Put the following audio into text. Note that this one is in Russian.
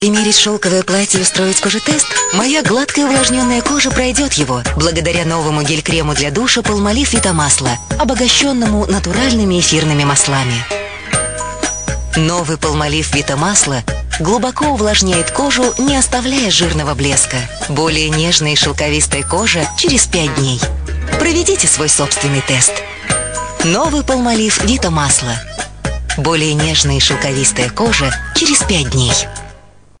Примерить шелковое платье и устроить кожетест? Моя гладкая увлажненная кожа пройдет его благодаря новому гель-крему для душа Полмолив Витамасла, обогащенному натуральными эфирными маслами. Новый Полмолив Витамасло глубоко увлажняет кожу, не оставляя жирного блеска. Более нежная и шелковистая кожа через 5 дней. Проведите свой собственный тест. Новый Полмолив Витамасло. Более нежная и шелковистая кожа через 5 дней.